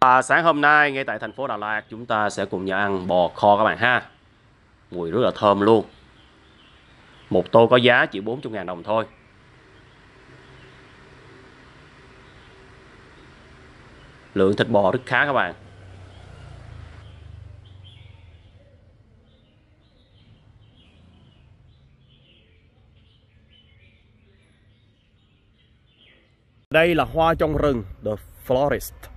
À, sáng hôm nay ngay tại thành phố Đà Lạt chúng ta sẽ cùng nhau ăn bò kho các bạn ha. Mùi rất là thơm luôn. Một tô có giá chỉ 40.000 đồng thôi. Lượng thịt bò rất khá các bạn. Đây là hoa trong rừng The Florist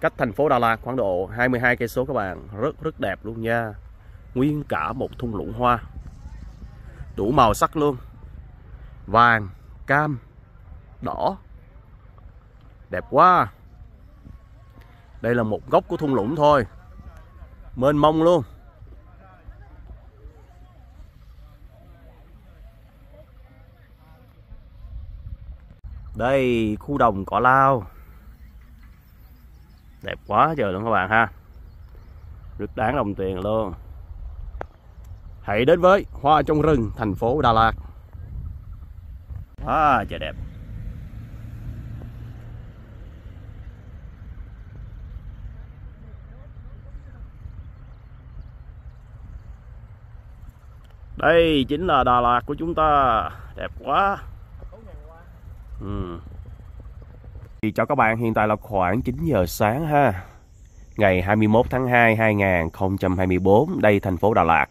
cách thành phố Đà Lạt khoảng độ 22 cây số các bạn. Rất rất đẹp luôn nha. Nguyên cả một thung lũng hoa. Đủ màu sắc luôn. Vàng, cam, đỏ. Đẹp quá. Đây là một góc của thung lũng thôi. Mênh mông luôn. Đây, khu đồng cỏ lao đẹp quá trời luôn các bạn ha. Rất đáng đồng tiền luôn. Hãy đến với hoa trong rừng, thành phố Đà Lạt. Quá trời đẹp. Đây chính là Đà Lạt của chúng ta. Đẹp quá. Ừ. Thì cho các bạn, hiện tại là khoảng 9 giờ sáng ha. Ngày 21 tháng 2 2024 Đây thành phố Đà Lạt.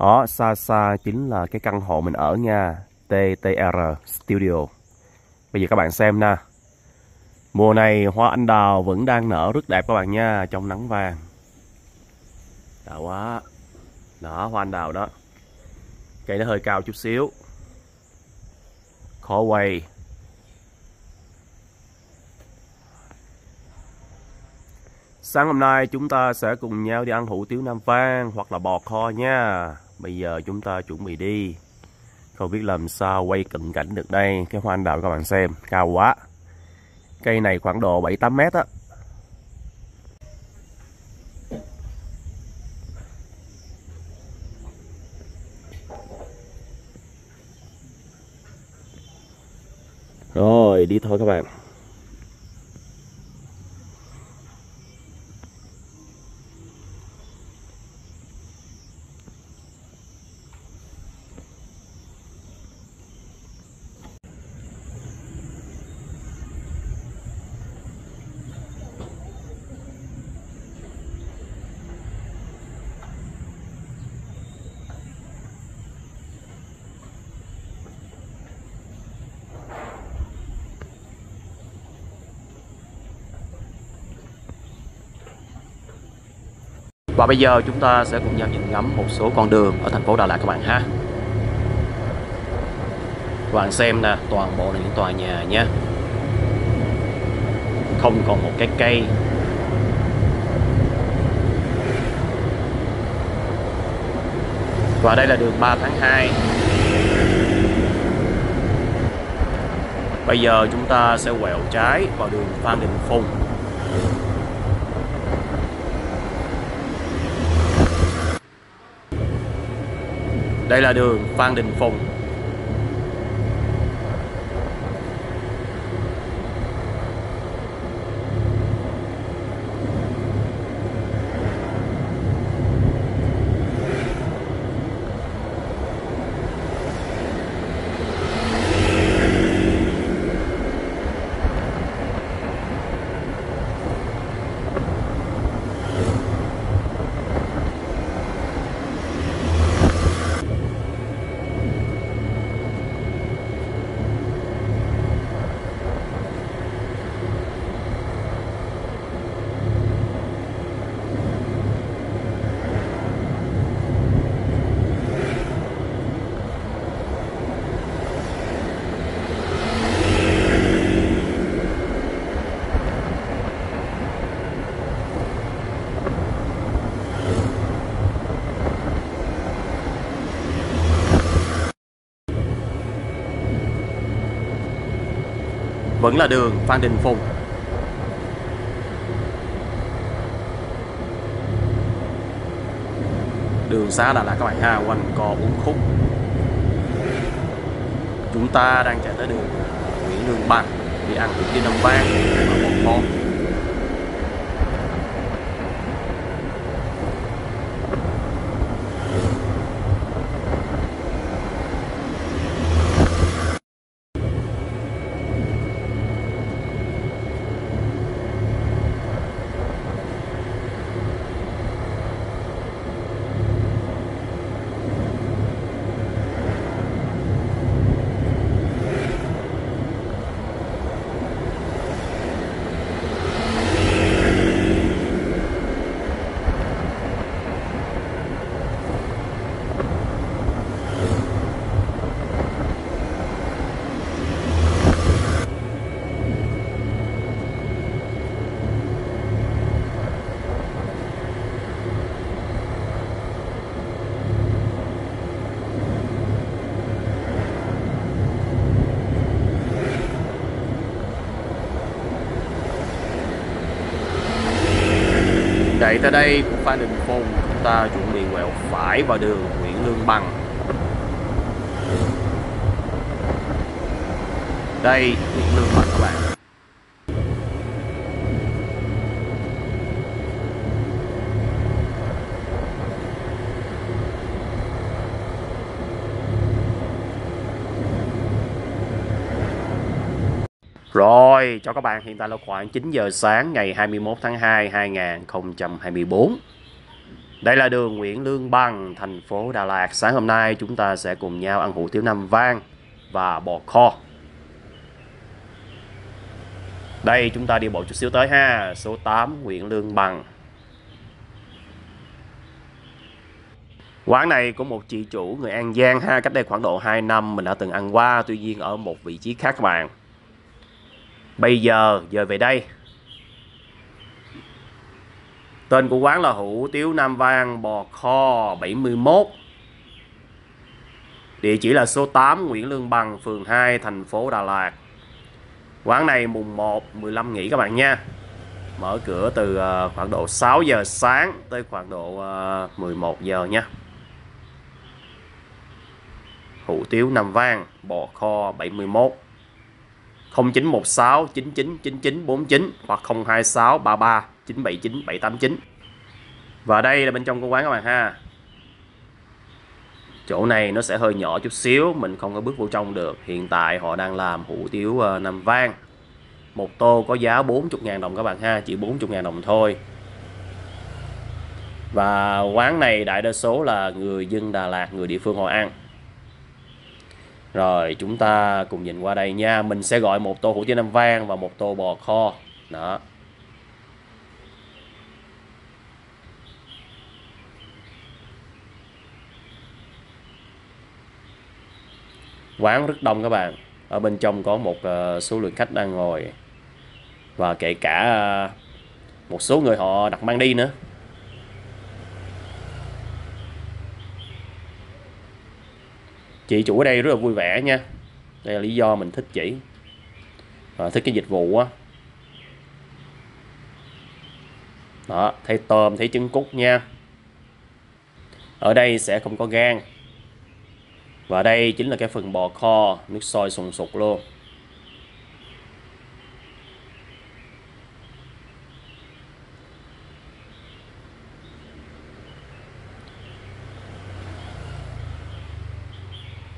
Đó, xa xa chính là cái căn hộ mình ở nha TTR Studio. Bây giờ các bạn xem nè. Mùa này hoa anh đào vẫn đang nở rất đẹp các bạn nha, Trong nắng vàng. Đã quá. Đó, hoa anh đào đó. Cây nó hơi cao chút xíu. Khó quay. Sáng hôm nay chúng ta sẽ cùng nhau đi ăn hủ tiếu Nam Vang hoặc là bò kho nha. Bây giờ chúng ta chuẩn bị đi. Không biết làm sao quay cận cảnh được đây. Cái hoa anh đào các bạn xem, cao quá. Cây này khoảng độ 7-8 mét á. Rồi, đi thôi các bạn. Và bây giờ chúng ta sẽ cùng nhau nhìn ngắm một số con đường ở thành phố Đà Lạt các bạn ha. Các bạn xem nè, toàn bộ là những tòa nhà nhé Không còn một cái cây. Và đây là đường 3 tháng 2 Bây giờ chúng ta sẽ quẹo trái vào đường Phan Đình Phùng. Đây là đường Phan Đình Phùng. Vẫn là đường Phan Đình Phùng. Đường xá Đà Lạt các bạn ha, quanh co bốn khúc. Chúng ta đang chạy tới đường Nguyễn Lương Bằng, đi ăn hủ Đi Đông Vang và một món chạy tới đây của Phan Đình Phùng chúng ta chuẩn bị quẹo phải vào đường Nguyễn Lương Bằng đây, Nguyễn Lương Bằng các bạn. Rồi, cho các bạn hiện tại là khoảng 9 giờ sáng ngày 21 tháng 2 2024. Đây là đường Nguyễn Lương Bằng, thành phố Đà Lạt. Sáng hôm nay chúng ta sẽ cùng nhau ăn hủ tiếu Nam Vang và bò kho. Đây chúng ta đi bộ chút xíu tới ha, số 8 Nguyễn Lương Bằng. Quán này của một chị chủ người An Giang ha, cách đây khoảng độ 2 năm mình đã từng ăn qua, tuy nhiên ở một vị trí khác các bạn. Bây giờ giờ về đây. Tên của quán là Hủ Tiếu Nam Vang Bò Kho 71 Địa chỉ là số 8 Nguyễn Lương Bằng, phường 2, thành phố Đà Lạt. Quán này mùng 1, 15 nghỉ các bạn nha. Mở cửa từ ờ, khoảng độ 6 giờ sáng tới khoảng độ ờ, 11 giờ nha. Hủ Tiếu Nam Vang Bò Kho 71 0916 99 99 49 hoặc 026 33 979 789 và đây là bên trong của quán các bạn ha. Chỗ này nó sẽ hơi nhỏ chút xíu, mình không có bước vô trong được. Hiện tại họ đang làm hủ tiếu ờ, Nam Vang. Một tô có giá 40.000 đồng các bạn ha, chỉ 40.000 đồng thôi. Và quán này đại đa số là người dân Đà Lạt, người địa phương họ ăn rồi, chúng ta cùng nhìn qua đây nha. Mình sẽ gọi một tô hủ tiếu Nam Vang và một tô bò kho. Đó. Quán rất đông các bạn. Ở bên trong có một ờ, số lượng khách đang ngồi. Và kể cả ờ, một số người họ đặt mang đi nữa. Chị chủ ở đây rất là vui vẻ nha. Đây là lý do mình thích chị. À, thích cái dịch vụ á. Đó thấy tôm thấy trứng cút nha. Ở đây sẽ không có gan và đây chính là cái phần bò kho nước sôi sùng sục luôn.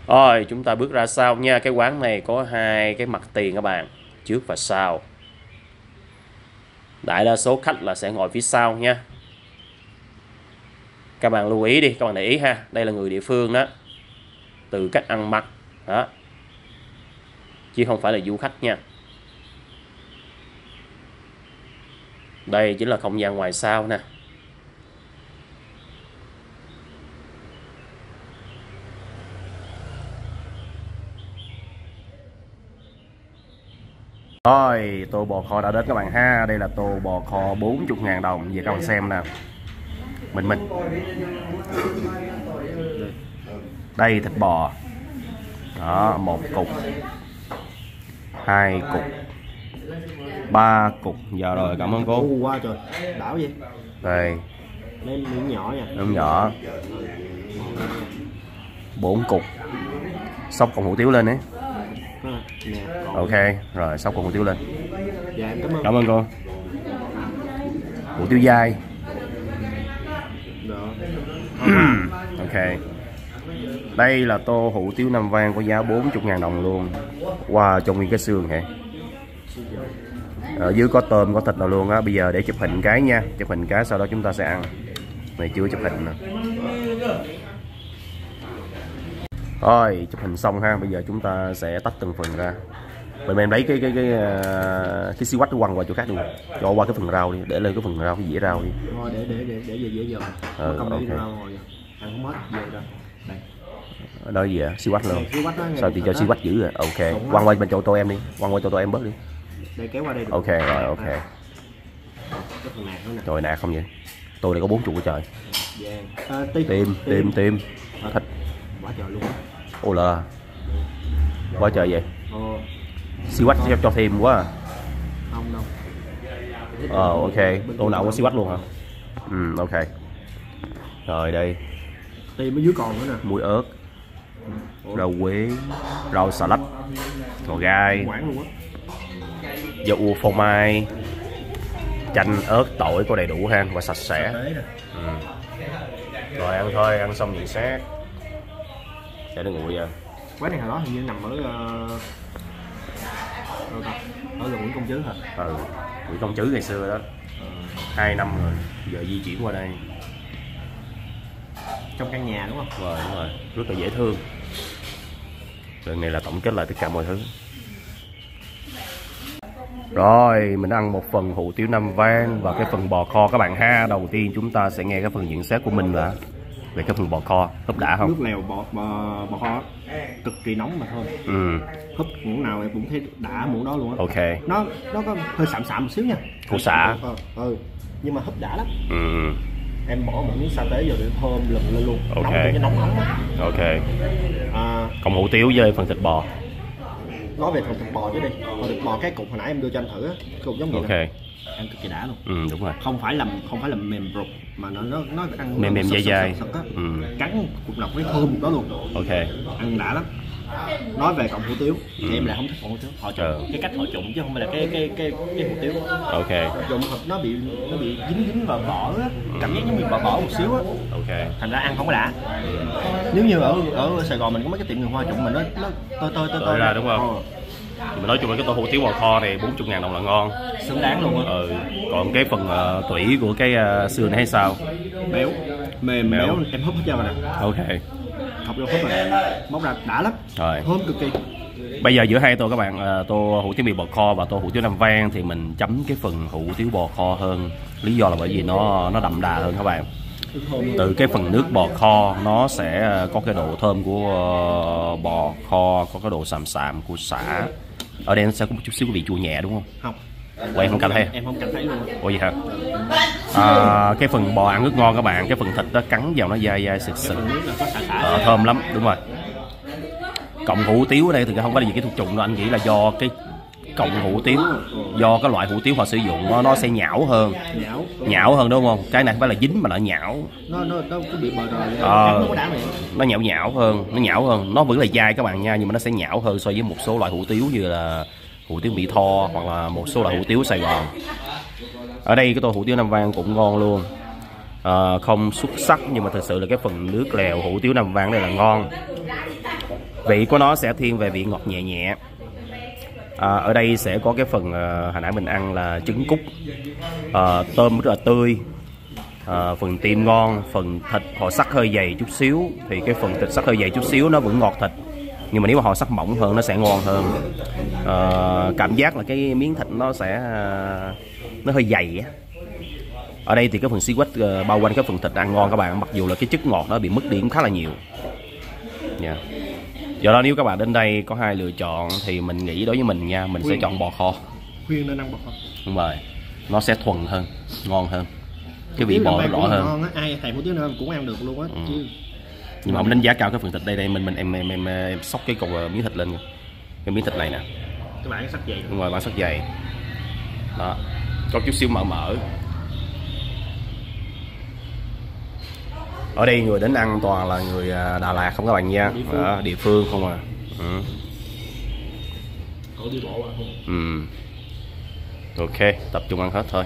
Rồi chúng ta bước ra sau nha. Cái quán này có hai cái mặt tiền các bạn. Trước và sau. Đại đa số khách là sẽ ngồi phía sau nha. Các bạn lưu ý đi, Các bạn để ý ha. Đây là người địa phương đó. Từ cách ăn mặc. Đó. Chứ không phải là du khách nha. Đây chính là không gian ngoài sau nè. Rồi, tô bò kho đã đến các bạn ha. Đây là tô bò kho 40 ngàn đồng. Về các bạn xem nè. Mình mình. Đây thịt bò. Đó, một cục. Hai cục. Ba cục. Giờ rồi, cảm ơn cô. quá trời. Đảo vậy. Đây. Lấy miếng nhỏ nha. Miếng nhỏ. Bốn cục. Sóc còn hủ tiếu lên đấy ok rồi sóc con hủ tiếu lên. Dạ cảm ơn. Cảm ơn cô. Hủ tiếu dai ok. Đây là tô hủ tiếu nam vang có giá 40.000 đồng luôn. Wow trong nguyên cái xương hả? Ở dưới có tôm có thịt nào luôn á. Bây giờ để chụp hình cái nha. Chụp hình cái sau đó chúng ta sẽ ăn. Này chưa chụp hình nè rồi chụp hình xong ha. Bây giờ chúng ta sẽ tách từng phần ra. Mình em lấy cái cái cái à, cái xi quách quăng qua chỗ khác luôn. Cho qua cái phần rau đi để lên cái phần rau cái dĩa rau đi. Rồi để để để để về dễ giờ ừ, ok. ăn không mất về rồi. Đây. Đó gì vậy xi quách luôn sao thì cho xi quách giữ rồi ok quăng qua bên chỗ tôi em đi. Quăng qua chỗ tôi em bớt đi. Để kéo qua đây ok rồi ok. Rồi nạt không vậy? Tôi đây có bốn chục của trời. Tim. Tim tim thịt quá trời luôn. Ồ là quá trời vậy? Xi quách cho, cho thêm quá à. không đâu. Ờ ok. Tô nào có xi quách luôn hả? Ừ ok. Rồi đây. Tim ở dưới còn nữa nè. Muối ớt. Rau quế. Rau xà lách ngò gai dầu phô mai. Chanh ớt tỏi có đầy đủ ha và sạch sẽ. Ừ. rồi ăn thôi ăn xong nhận xét để nó nguội ra Quán này hồi đó hình như nằm ở ờ, đâu ta? Ở gần Nguyễn Công Trứ hả? ừ Nguyễn Công Trứ ngày xưa đó. Hai năm rồi giờ di chuyển qua đây. Trong căn nhà đúng không? rồi đúng rồi. Rất là dễ thương. Lần này là tổng kết lại tất cả mọi thứ. Rồi mình ăn một phần hủ tiếu nam vang và cái phần bò kho. Các bạn ha đầu tiên chúng ta sẽ nghe cái phần nhận xét của mình là về cái phần bò kho hấp đã không? Nước lèo bò bò, bò kho cực kỳ nóng mà thôi. Ừ. Húp muỗng nào em cũng thấy đã muỗng đó luôn á. Ok. Nó nó có hơi sạm sạm một xíu nha. Củ sả. Ờ, ừ Nhưng mà húp đã lắm. Ừ. Em bỏ một miếng sa tế vào để thơm lừng lên luôn. Ok. Nóng cái nóng nóng á. Ok. À, còn hủ tiếu với phần thịt bò? Nói về phần thịt bò chứ đi. Phần thịt bò cái cục hồi nãy em đưa cho anh thử á. Cục giống vậy ok. nè Ăn cực kỳ đã luôn. Ừ đúng rồi. Không phải là không phải là mềm rụt mà nó nó nó ăn Mềm mềm dai dai. Ừ. cắn cục lọc với thơm đó luôn. Ok. Ăn đã lắm. Nói về cọng hủ tiếu thì em lại không thích cọng hủ tiếu. Họ trụng Ừ. cái cách họ trụng chứ không phải là cái cái cái cái hủ tiếu. Ok. Thật nó bị nó bị dính dính vào vỏ á. Cảm giác giống như vỏ vỏ một xíu á. Ok. Thành ra ăn không có đã. Nếu như ở ở Sài Gòn mình có mấy cái tiệm người hoa trụng mà nó nó tôi tôi tôi Tôi ra đúng không? Mình nói chung là cái tô hủ tiếu bò kho này 40 ngàn đồng là ngon. Xứng đáng luôn á. Ừ còn cái phần ờ, tủy của cái uh, xương này hay sao? Béo. Mềm Béo. béo. Em húp hết trơn rồi nè. Ok. Học vô húp rồi móc ra đã lắm. Rồi. Thơm cực kỳ. Bây giờ giữa hai tô các bạn ờ, tô hủ tiếu mì bò kho và tô hủ tiếu nam vang thì mình chấm cái phần hủ tiếu bò kho hơn. Lý do là bởi vì nó nó đậm đà hơn các bạn từ cái phần nước bò kho nó sẽ ờ, có cái độ thơm của ờ, bò kho có cái độ sàm sàm của sả. Ở đây nó sẽ có một chút xíu vị chua nhẹ đúng không? Không. Ủa, em không cảm thấy? À? em không cảm thấy luôn. Ủa vậy hả? À, cái phần bò ăn rất ngon các bạn Cái phần thịt đó cắn vào nó dai dai sực sực ờ, Thơm lắm, đúng rồi. Cộng hủ tiếu ở đây thì không phải là gì cái thuộc trùng đâu Anh nghĩ là do cái cộng hủ tiếu. Do cái loại hủ tiếu họ sử dụng nó, nó sẽ nhão hơn. Nhão Nhão hơn đúng không? Cái này không phải là dính mà là nhão. Nó nó nó cứ bị bờ rồi Ờ. nó nhão nhão hơn Nó nhão hơn. Nó vẫn là dai các bạn nha Nhưng mà nó sẽ nhão hơn so với một số loại hủ tiếu như là Hủ tiếu Mỹ Tho Hoặc là một số loại hủ tiếu Sài Gòn. Ở đây cái tô hủ tiếu Nam Vang cũng ngon luôn. Ờ, không xuất sắc nhưng mà thật sự là cái phần nước lèo hủ tiếu Nam Vang đây là ngon. Vị của nó sẽ thiên về vị ngọt nhẹ nhẹ à, ở đây sẽ có cái phần à, hồi nãy mình ăn là trứng cút à, tôm rất là tươi à, phần tim ngon phần thịt họ sắc hơi dày chút xíu thì cái phần thịt sắc hơi dày chút xíu nó vẫn ngọt thịt nhưng mà nếu mà họ sắc mỏng hơn nó sẽ ngon hơn. À, cảm giác là cái miếng thịt nó sẽ nó hơi dày á. Ở đây thì cái phần xí quách bao quanh cái phần thịt ăn ngon các bạn mặc dù là cái chất ngọt nó bị mất đi cũng khá là nhiều. Nha do đó nếu các bạn đến đây có hai lựa chọn thì mình nghĩ đối với mình nha mình sẽ chọn bò kho. Khuyên nên ăn bò kho. Đúng rồi nó sẽ thuần hơn ngon hơn. Cái vị bò nó rõ hơn. ngon ai thèm hủ tiếu nam cũng ăn được luôn á chứ. Nhưng mà ông đánh giá cao cái phần thịt đây đây mình mình em em em, em xóc cái cục ờ, miếng thịt lên cái miếng thịt này nè. Các bạn sắc dày. Đúng rồi bản sắc dày. Đó. Có chút xíu mỡ mỡ ở đây người đến ăn toàn là người à, Đà Lạt không các bạn nha. Địa phương. Địa phương không à. Ừ. đi bộ ừ. Ok tập trung ăn hết thôi.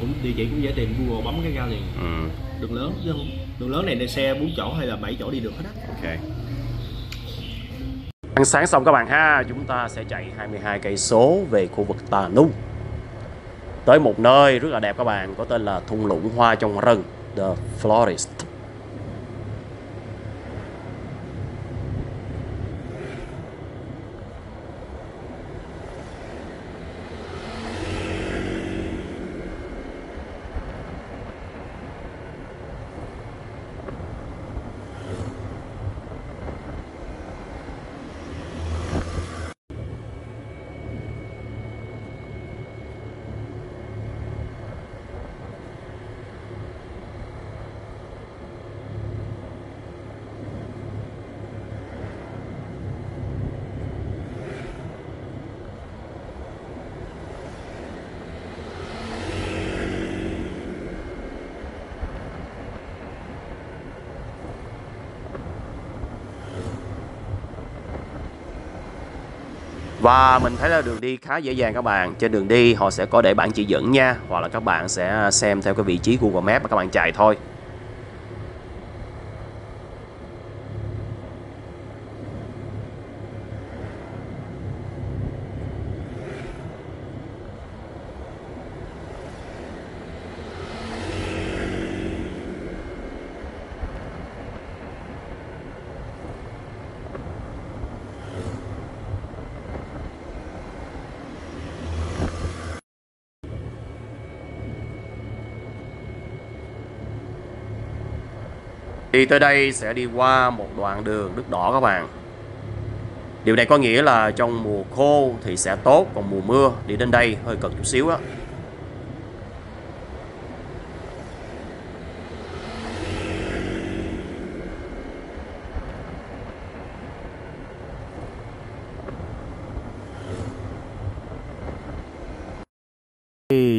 Cũng địa chỉ cũng dễ tìm Google bấm cái ra liền. Ừ. Đường lớn chứ không? Đường lớn này là xe 4 chỗ hay là 7 chỗ đi được hết á? Ok. Ăn sáng xong các bạn ha chúng ta sẽ chạy 22 cây số về khu vực Tà Nung tới một nơi rất là đẹp các bạn, có tên là thung lũng hoa trong rừng, The Florist. Và mình thấy là đường đi khá dễ dàng các bạn. Trên đường đi họ sẽ có để bản chỉ dẫn nha, Hoặc là các bạn sẽ xem theo cái vị trí Google Maps mà các bạn chạy thôi. Đi tới đây sẽ đi qua một đoạn đường đất đỏ các bạn. Điều này có nghĩa là trong mùa khô thì sẽ tốt, Còn mùa mưa đi đến đây hơi cực chút xíu á.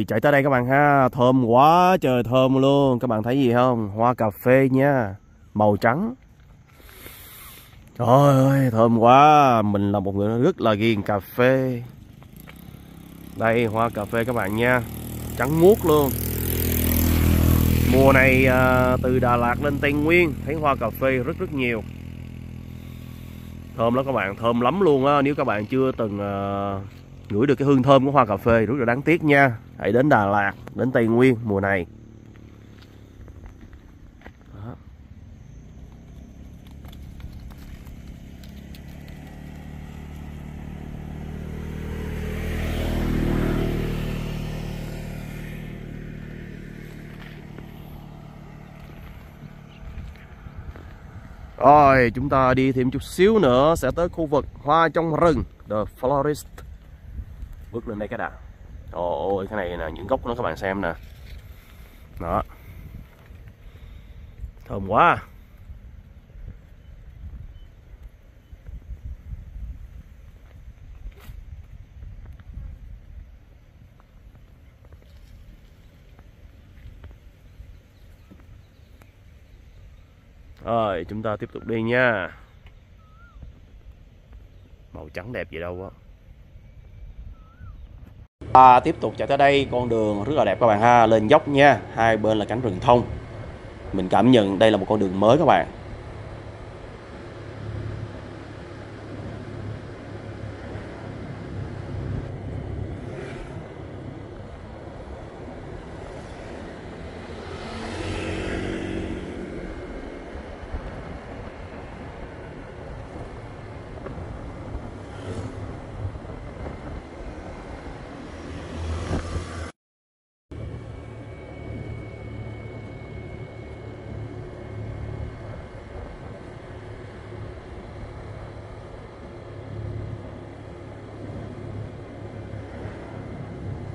Chạy tới đây các bạn ha, thơm quá trời thơm luôn. Các bạn thấy gì không? Hoa cà phê nha màu trắng. Trời ơi thơm quá. Mình là một người rất là ghiền cà phê. Đây hoa cà phê các bạn nha. Trắng muốt luôn. Mùa này à, từ Đà Lạt lên Tây Nguyên thấy hoa cà phê rất rất nhiều. Thơm lắm các bạn thơm lắm luôn á. Nếu các bạn chưa từng à, ngửi được cái hương thơm của hoa cà phê rất là đáng tiếc nha. Hãy đến Đà Lạt đến Tây Nguyên mùa này. Rồi, chúng ta đi thêm chút xíu nữa, sẽ tới khu vực hoa trong rừng, The Florist. Bước lên đây cái đã Ôi cái này là những gốc nó các bạn xem nè. Đó. Thơm quá. Rồi chúng ta tiếp tục đi nha. Màu trắng đẹp gì đâu á. À, tiếp tục chạy tới đây con đường rất là đẹp các bạn ha. Lên dốc nha hai bên là cánh rừng thông. Mình cảm nhận đây là một con đường mới các bạn.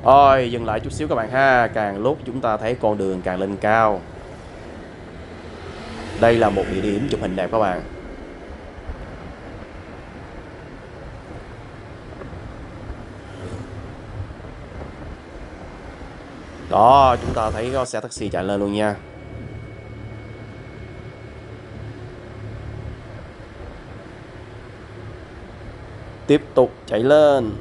Rồi dừng lại chút xíu các bạn ha. Càng lúc chúng ta thấy con đường càng lên cao. Đây là một địa điểm chụp hình đẹp các bạn. Đó, chúng ta thấy có xe taxi chạy lên luôn nha. Tiếp tục chạy lên.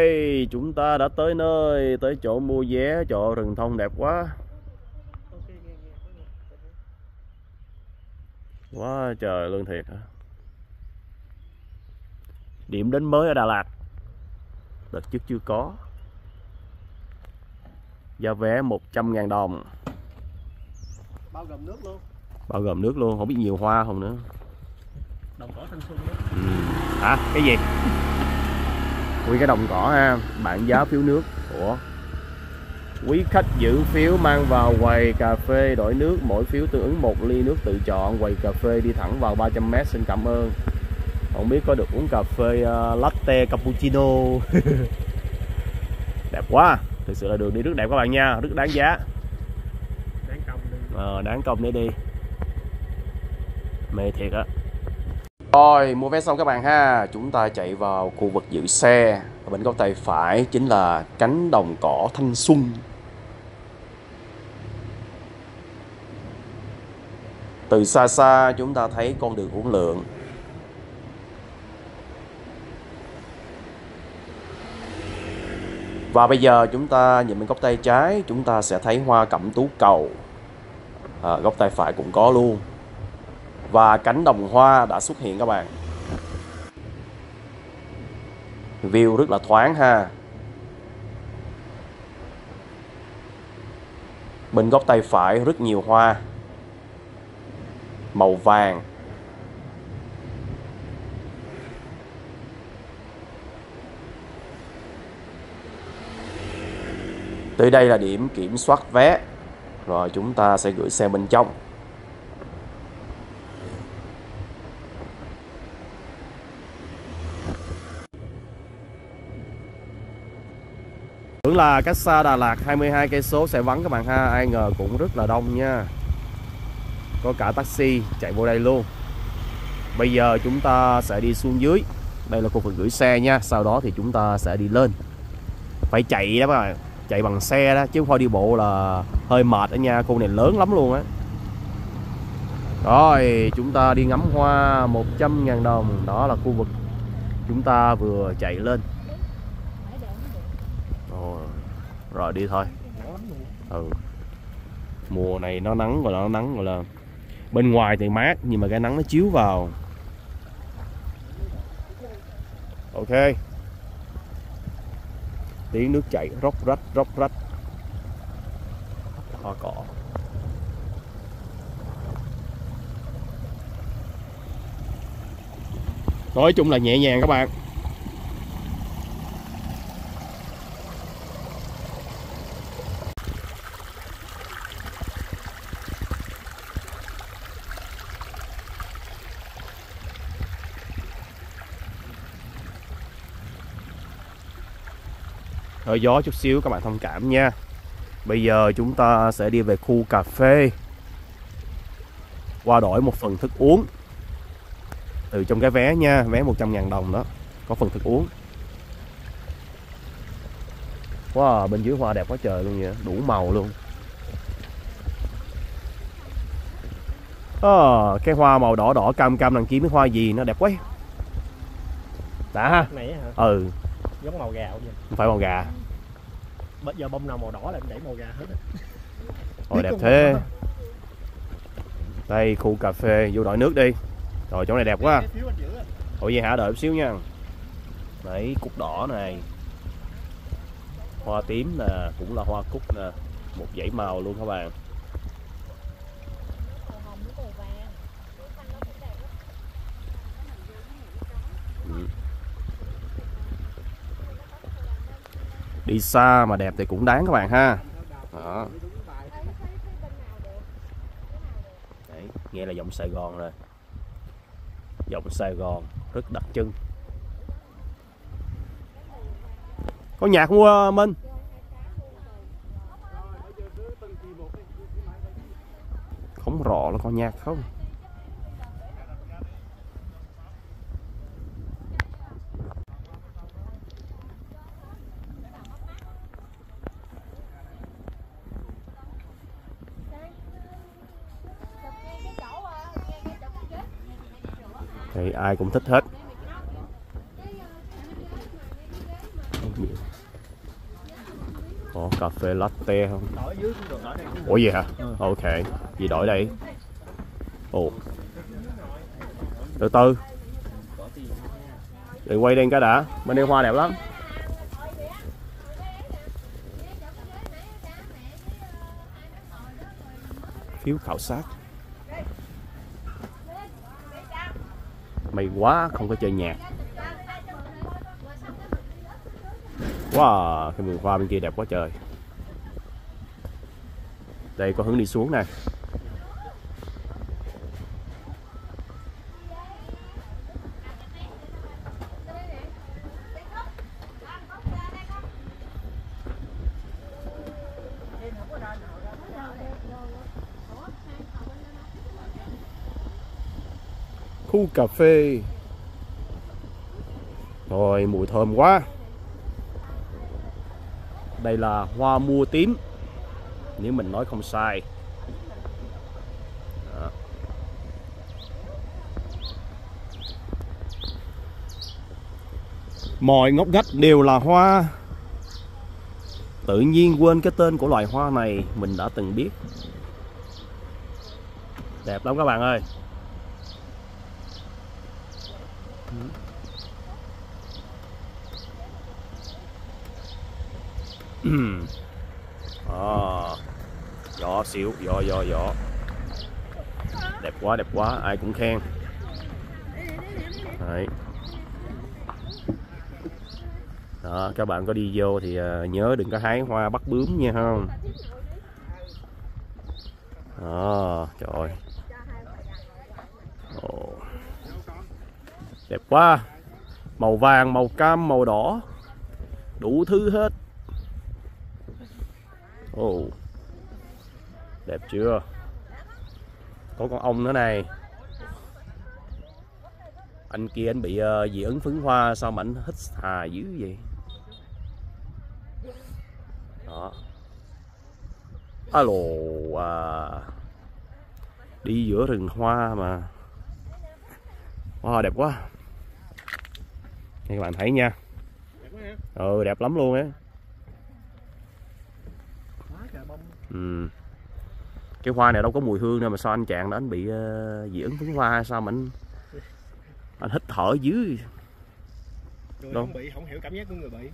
Hey, chúng ta đã tới nơi, tới chỗ mua vé, chỗ rừng thông đẹp quá. Quá trời luôn thiệt hả? Điểm đến mới ở Đà Lạt. Đợt trước chưa có. Giá vé 100.000 đồng. bao gồm nước luôn Bao gồm nước luôn, không biết nhiều hoa không nữa. đồng cỏ thanh xuân đó. Ừ. Hả? Cái gì? Quy cái đồng cỏ ha, bảng giá phiếu nước. Ủa? Quý khách giữ phiếu mang vào quầy cà phê đổi nước, mỗi phiếu tương ứng một ly nước tự chọn, quầy cà phê đi thẳng vào 300m xin cảm ơn. Không biết có được uống cà phê uh, latte cappuccino. đẹp quá, thực sự là đường đi rất đẹp các bạn nha, rất đáng giá. đáng công đi Ờ, đáng công để đi Mê thiệt á rồi, mua vé xong các bạn ha. Chúng ta chạy vào khu vực giữ xe. Ở bên góc tay phải chính là cánh đồng cỏ thanh xuân. Từ xa xa chúng ta thấy con đường uốn lượn. Và bây giờ chúng ta nhìn bên góc tay trái Chúng ta sẽ thấy hoa cẩm tú cầu. À, góc tay phải cũng có luôn và cánh đồng hoa đã xuất hiện các bạn. View rất là thoáng ha. Bên góc tay phải rất nhiều hoa. Màu vàng. Tới đây là điểm kiểm soát vé. Rồi chúng ta sẽ gửi xe bên trong. Là cách xa Đà Lạt 22 cây số sẽ vắng các bạn ha. Ai ngờ cũng rất là đông nha. Có cả taxi chạy vô đây luôn. Bây giờ chúng ta sẽ đi xuống dưới. Đây là khu vực gửi xe nha. Sau đó thì chúng ta sẽ đi lên. Phải chạy đó các bạn. Chạy bằng xe đó, chứ không đi bộ là hơi mệt ở nha. Khu này lớn lắm luôn á. Rồi, chúng ta đi ngắm hoa 100.000 đồng. Đó là khu vực chúng ta vừa chạy lên Ồ, rồi, đi thôi. Ừ. mùa này nó nắng rồi nó nắng rồi là bên ngoài thì mát, nhưng mà cái nắng nó chiếu vào. Ok. Tiếng nước chảy, róc rách róc rách. Hoa cỏ. Nói chung là nhẹ nhàng các bạn. Hơi gió chút xíu các bạn thông cảm nha. Bây giờ chúng ta sẽ đi về khu cà phê. Qua đổi một phần thức uống. Từ trong cái vé nha vé 100.000 đồng đó có phần thức uống. Wow bên dưới hoa đẹp quá trời luôn vậy đủ màu luôn. À, cái hoa màu đỏ đỏ cam cam đằng kiếm cái hoa gì nó đẹp quá. Đã ha? Ừ giống màu gạo vậy. Không phải màu gà. Bây giờ bông nào màu đỏ là em đẩy màu gà hết Biết đẹp thế. Đây khu cà phê vô đổi nước đi. Rồi chỗ này đẹp quá. Ủa vậy hả đợi một xíu nha. Đấy cúc đỏ này. Hoa tím nè Cũng là hoa cúc nè. Một dãy màu luôn các bạn Đi xa mà đẹp thì cũng đáng các bạn ha. Đó. Đấy, nghe là giọng Sài Gòn rồi. Giọng Sài Gòn rất đặc trưng. Có nhạc mua ờ, Minh? Không rõ là có nhạc không. Thì ai cũng thích hết. Có cà phê latte không? Đổi ủa gì hả? Ok, gì đổi đây ồ. Từ từ. Để quay đen cái đã. Bên đây hoa đẹp lắm. Phiếu khảo sát. Bay quá, không có chơi nhạc. Wow à, cái vườn hoa bên kia đẹp quá trời. Đây, có hướng đi xuống này cà phê. Rồi, mùi thơm quá. Đây là hoa mua tím. Nếu mình nói không sai. Đó. mọi ngóc ngách đều là hoa. Tự nhiên quên cái tên của loài hoa này, mình đã từng biết. Đẹp lắm các bạn ơi. à, gió xíu gió gió gió. Đẹp quá đẹp quá ai cũng khen. Đấy. đó các bạn có đi vô thì à, nhớ đừng có hái hoa bắt bướm nha không đó trời ơi. Ồ. đẹp quá. Màu vàng màu cam màu đỏ. Đủ thứ hết Ồ Đẹp chưa? Có con ong nữa này. Anh kia anh bị uh, dị ứng phấn hoa Sao mà anh hít hà dữ vậy? Đó. Alo à. Đi giữa rừng hoa mà. Wow đẹp quá. Đây các bạn thấy nha. Ừ đẹp lắm luôn á. Ừ. Cái hoa này đâu có mùi hương đâu mà sao anh chàng đó anh bị uh, dị ứng phấn hoa hay sao mà anh anh hít thở dưới Người Đâu? không bị, không hiểu cảm giác của người bị.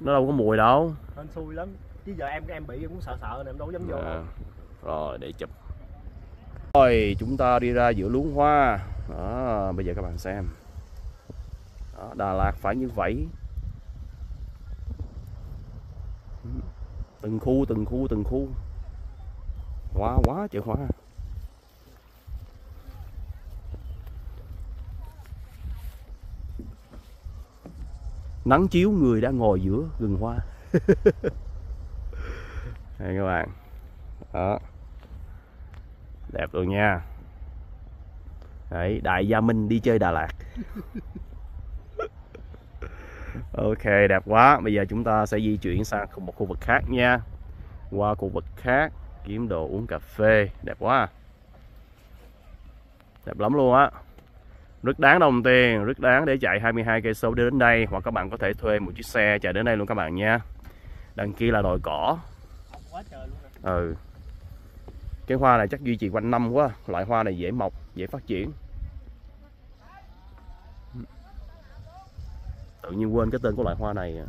nó đâu có mùi đâu Nên xui lắm. Chứ giờ em em bị em cũng sợ sợ nên em đâu dám vô. à, rồi để chụp rồi chúng ta đi ra giữa luống hoa đó, bây giờ các bạn xem đó, Đà Lạt phải như vậy từng khu từng khu từng khu hoa quá chữ hoa nắng chiếu người đang ngồi giữa rừng hoa. Đây các bạn. Đó. Đẹp luôn nha. Đấy, đại gia minh đi chơi đà lạt. Ok, đẹp quá. Bây giờ chúng ta sẽ di chuyển sang một khu vực khác nha. Qua khu vực khác kiếm đồ uống cà phê. Đẹp quá. Đẹp lắm luôn á. Rất đáng đồng tiền, rất đáng để chạy 22 cây số đến đây hoặc các bạn có thể thuê một chiếc xe chạy đến đây luôn các bạn nha. Đằng kia là đồi cỏ. Quá trời luôn. ừ. Cái hoa này chắc duy trì quanh năm quá. Loại hoa này dễ mọc, dễ phát triển. Tự nhiên quên cái tên của loại hoa này à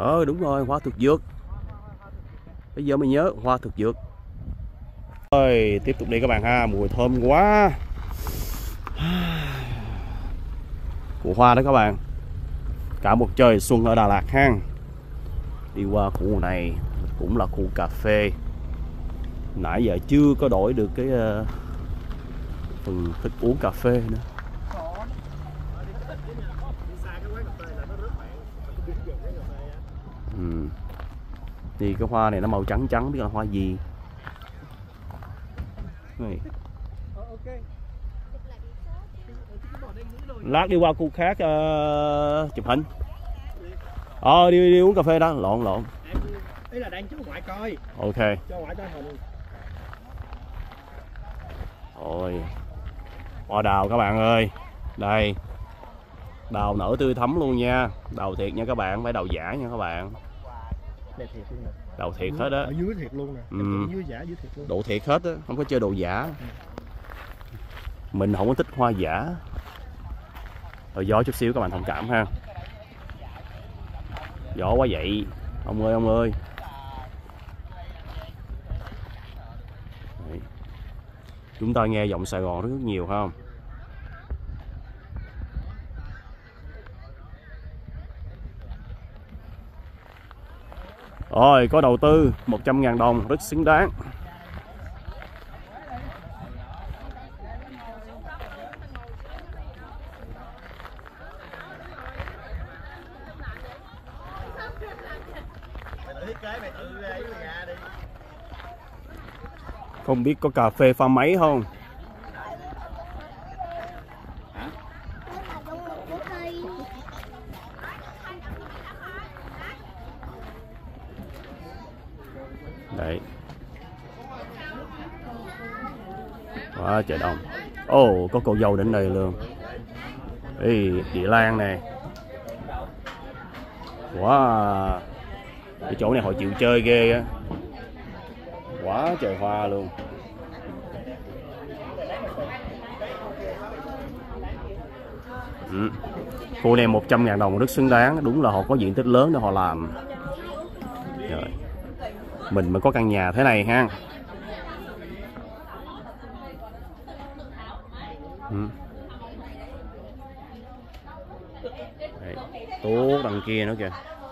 ờ đúng rồi, hoa thực dược. Bây giờ mới nhớ, hoa thực dược. Rồi tiếp tục đi các bạn ha, mùi thơm quá. Của hoa đó các bạn. Cả một trời xuân ở Đà Lạt ha đi qua khu này cũng là khu cà phê. Nãy giờ chưa có đổi được cái ờ, phần thích uống cà phê nữa ừ thì cái hoa này nó màu trắng trắng biết là hoa gì. Này. lát đi qua khu khác uh, chụp hình. Ờ đi, đi uống cà phê đó. Lộn lộn. Ý là đang cho ngoại coi. Ok. Cho ngoại coi hình Ôi. Hoa đào các bạn ơi. Đây. Đào nở tươi thắm luôn nha. Đào thiệt nha các bạn Phải đào giả nha các bạn đẹp thiệt luôn nè. Đào thiệt hết á. ở dưới thiệt luôn nè. Ừ. dưới giả dưới thiệt luôn. Độ thiệt hết á Không có chơi đồ giả. Mình không có thích hoa giả. Rồi gió chút xíu các bạn thông cảm ha. Gió quá vậy. Ông ơi ông ơi. Đấy. Chúng ta nghe giọng Sài Gòn rất nhiều không Rồi, có đầu tư 100.000 đồng, rất xứng đáng. Không biết có cà phê pha máy không Đấy Quá trời đông. Ồ, có cô dâu đến đây luôn. Ê, địa Lan nè. Wow Cái chỗ này họ chịu chơi ghê á. Quá trời hoa luôn. Ừ. Khu này 100 ngàn đồng rất xứng đáng. Đúng là họ có diện tích lớn để họ làm. Trời. Mình mới có căn nhà thế này ha ừ. Đấy, phần kia nữa kìa.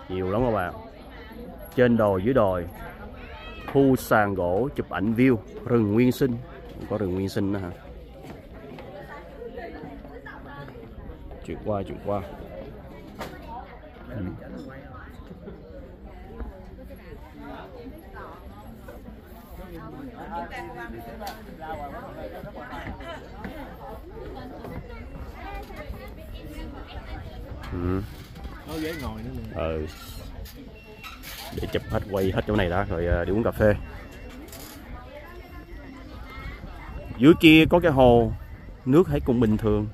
Nhiều lắm các bạn. Trên đồi, dưới đồi. Khu sàn gỗ chụp ảnh view. Rừng nguyên sinh. Có rừng nguyên sinh nữa hả? Chuyển qua chuyển qua. Ừ. Ừ ghế ngồi nữa nè. Ừ. Để chụp hết quay hết chỗ này đã rồi à, đi uống cà phê. Dưới kia có cái hồ nước thấy cũng bình thường.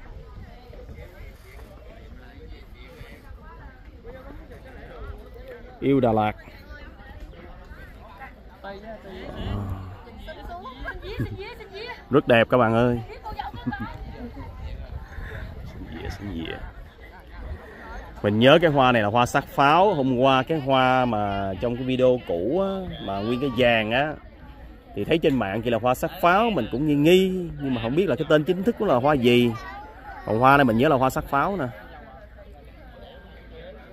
Yêu Đà Lạt. Rất đẹp các bạn ơi. Xin dịa mình nhớ cái hoa này là hoa sắc pháo. Hôm qua cái hoa mà trong cái video cũ á, mà nguyên cái vàng á thì thấy trên mạng kia là hoa sắc pháo. Mình cũng nghi nghi nhưng mà không biết là cái tên chính thức của là hoa gì. Còn hoa này mình nhớ là hoa sắc pháo nè.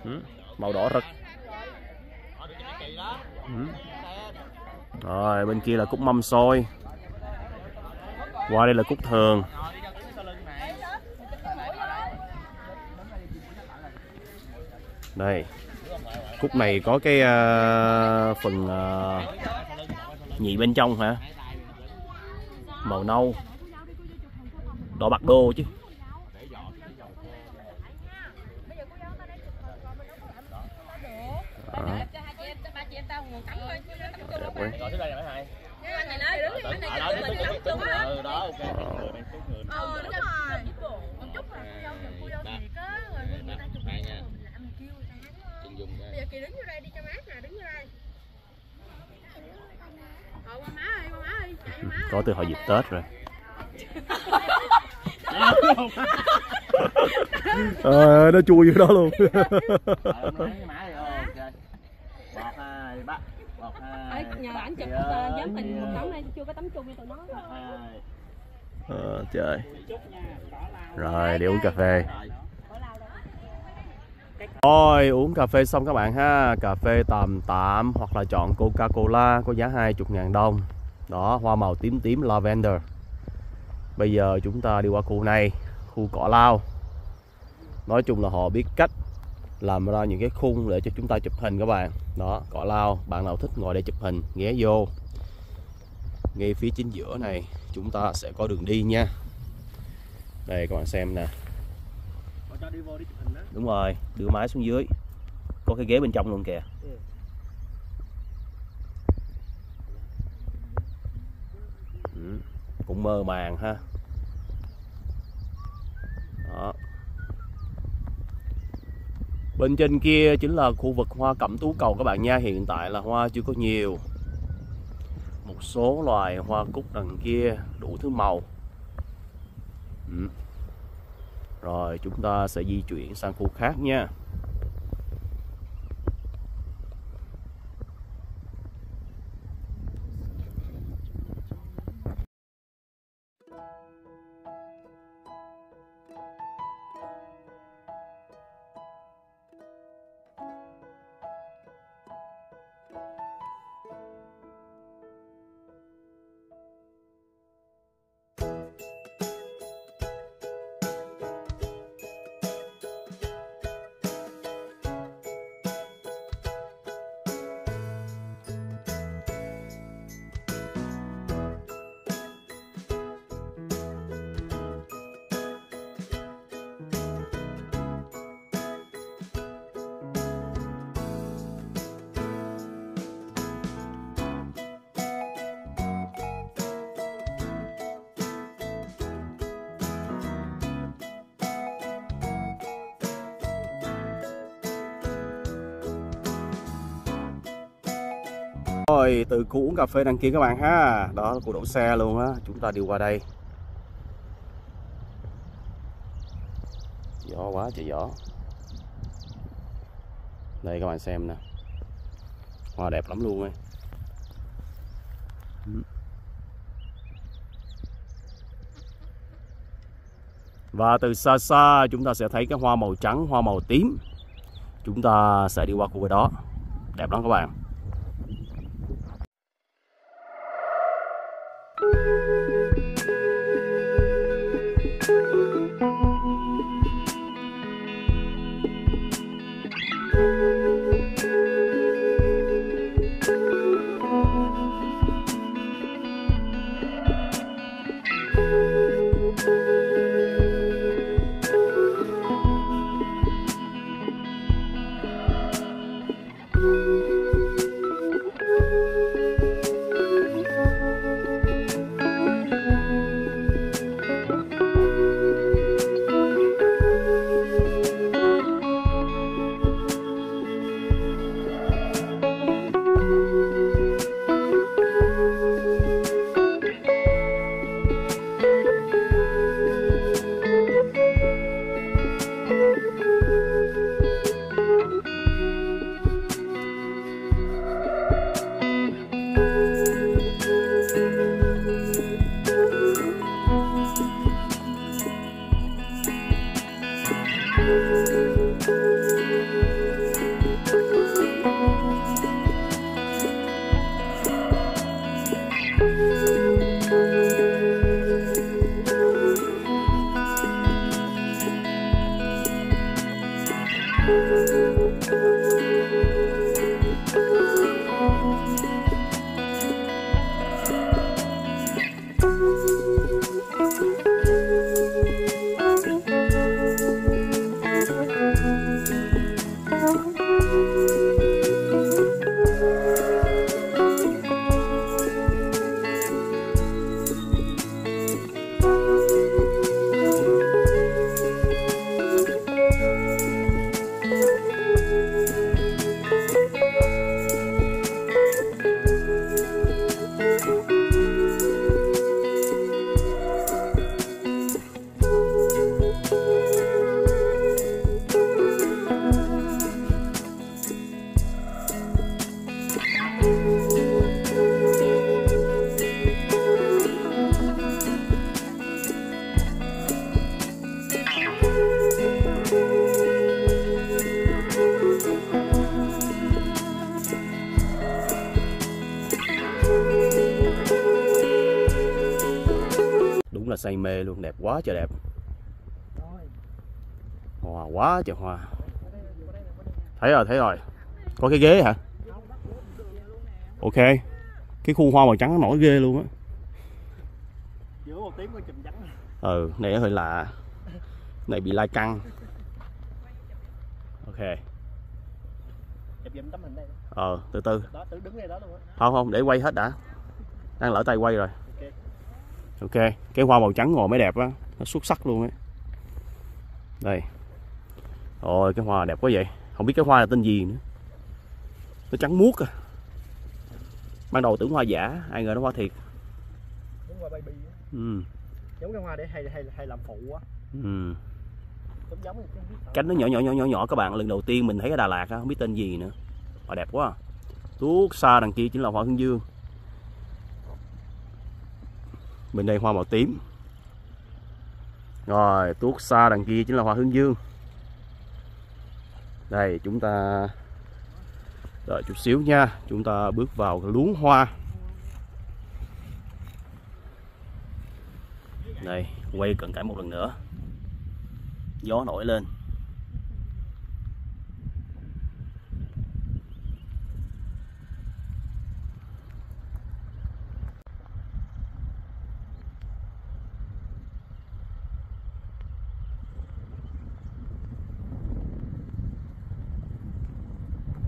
Ừ, màu đỏ rực. Ừ. rồi bên kia là cúc mâm xôi. Qua đây là cúc thường. Đây. Cúc này có cái uh, phần uh, nhị bên trong hả? Màu nâu. Đỏ bạc đô chứ. Đó. Đẹp quá. Rồi tới đây là mấy Nhưng anh này nói đứng cái này chụp mình lắm luôn á. Ừ đó ok. Ờ. Ừ, đang chút người. Ờ đúng rồi. Một chút rồi cô dâu chụp cô dâu thì có rồi người ta chụp Đây nha. mình làm mình kêu người ta hát đó. Chân dung Bây giờ kỳ đứng vô đây đi cho mát nè, đứng vô đây. Ờ qua má ơi, qua ơi. có từ hồi dịp tết rồi. Ờ nó chui vô đó luôn. Ờ. Ờ, nhờ ảnh chụp Kìa, giám hình một kìa. tấm này chưa có tấm chung cho tụi nó hai. Ờ, trời. Rồi đi uống cà phê. Thôi uống cà phê xong các bạn ha. Cà phê tầm tạm hoặc là chọn Coca-Cola có giá 20 ngàn đồng Đó hoa màu tím tím lavender. Bây giờ chúng ta đi qua khu này Khu cỏ lao. Nói chung là họ biết cách làm ra những cái khung để cho chúng ta chụp hình các bạn. Đó cỏ lao Bạn nào thích ngồi đây chụp hình ghé vô. Ngay phía chính giữa này chúng ta sẽ có đường đi nha. Đây các bạn xem nè. Đúng rồi, đưa máy xuống dưới. Có cái ghế bên trong luôn kìa Ừ. ừ. Cũng mơ màng ha. Đó. Bên trên kia chính là khu vực hoa cẩm tú cầu các bạn nha. Hiện tại là hoa chưa có nhiều. Một số loài hoa cúc đằng kia đủ thứ màu. Ừ. Rồi, chúng ta sẽ di chuyển sang khu khác nha. Rồi từ khu uống cà phê đằng kia các bạn ha. Đó khu đổ xe luôn á Chúng ta đi qua đây. Gió quá trời gió. Đây các bạn xem nè. Hoa đẹp lắm luôn ấy. Ừ. Và từ xa xa chúng ta sẽ thấy cái hoa màu trắng, hoa màu tím. Chúng ta sẽ đi qua khu vực đó. Đẹp lắm các bạn say mê luôn đẹp quá trời đẹp. Hoa quá trời hoa. Thấy rồi thấy rồi. Có cái ghế hả? Ok. Cái khu hoa màu trắng nó nổi ghê luôn á. Giữa một tiếng có chùm trắng ừ này hơi lạ. Này bị lai căng. Ok. Chụp giùm tấm hình đây. Ờ từ từ. Đó tự đứng đây đó luôn á. Không không để quay hết đã. Đang lỡ tay quay rồi Ok. cái hoa màu trắng ngồi mới đẹp á nó xuất sắc luôn ấy đây ôi cái hoa đẹp quá vậy không biết cái hoa là tên gì nữa nó trắng muốt à ban đầu tưởng hoa giả ai ngờ nó hoa thiệt đúng qua baby á. ừ. giống cái hoa để hay hay hay làm phụ á Ừ. cánh nó nhỏ nhỏ nhỏ nhỏ nhỏ các bạn lần đầu tiên mình thấy ở Đà Lạt á không biết tên gì nữa hoa đẹp quá à. tuốt xa đằng kia chính là hoa hướng dương bên đây hoa màu tím. Rồi, tuốt xa đằng kia chính là hoa hướng dương. Đây, chúng ta đợi chút xíu nha. Chúng ta bước vào luống hoa. Đây, quay cận cảnh một lần nữa. Gió nổi lên.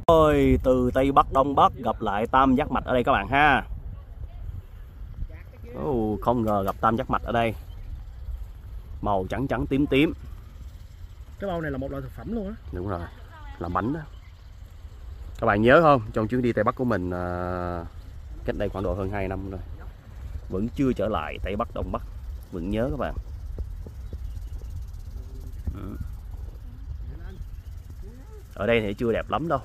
Ơi từ tây bắc đông bắc gặp lại tam giác mạch ở đây các bạn ha. Ồ, không ngờ gặp tam giác mạch ở đây. Màu trắng trắng tím tím. Cái bao này là một loại thực phẩm luôn á. Đúng rồi làm bánh đó. Các bạn nhớ không? Trong chuyến đi tây bắc của mình à, cách đây khoảng độ hơn 2 năm rồi. Vẫn chưa trở lại tây bắc đông bắc. Vẫn nhớ các bạn. Ừ. ở đây thì chưa đẹp lắm đâu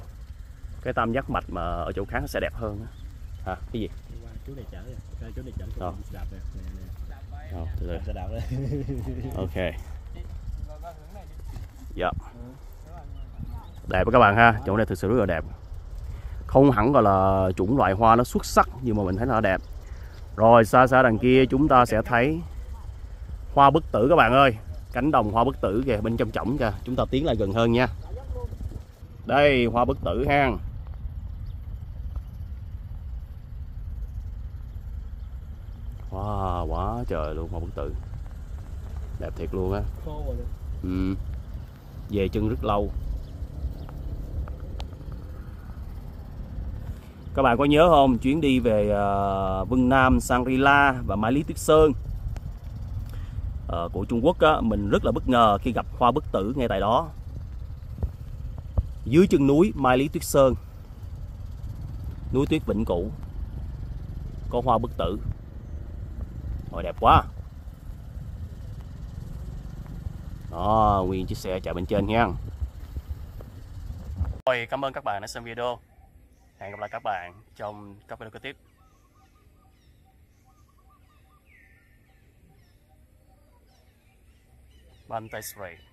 cái tam giác mạch mà ở chỗ khác nó sẽ đẹp hơn á. hả? Cái gì? Qua chú này chở rồi chú này chở đạp nè nè. Nè từ từ. sẽ đạp đây ok. Dạ. Đẹp quá các bạn ha. Chỗ này thực sự rất là đẹp. Không hẳn gọi là chủng loại hoa nó xuất sắc nhưng mà mình thấy nó đẹp. Rồi xa xa đằng kia chúng ta sẽ thấy hoa bất tử các bạn ơi. Cánh đồng hoa bất tử kìa bên trong trọng kìa. Chúng ta tiến lại gần hơn nha. Đây hoa bất tử ha wow quá trời luôn hoa bất tử. Đẹp thiệt luôn á. Ừ. về chân rất lâu. Các bạn có nhớ không chuyến đi về uh, Vân Nam Shangri-La và Mai Lý Tuyết Sơn? Ờ, của Trung Quốc á, mình rất là bất ngờ khi gặp hoa bất tử ngay tại đó. Dưới chân núi Mai Lý Tuyết Sơn. Núi tuyết Vĩnh Cửu. Có hoa bất tử Ôi, đẹp quá. Đó, nguyên chiếc xe chạy bên trên nha. Rồi cảm ơn các bạn đã xem video. Hẹn gặp lại các bạn trong các video kế tiếp. Bantai spray.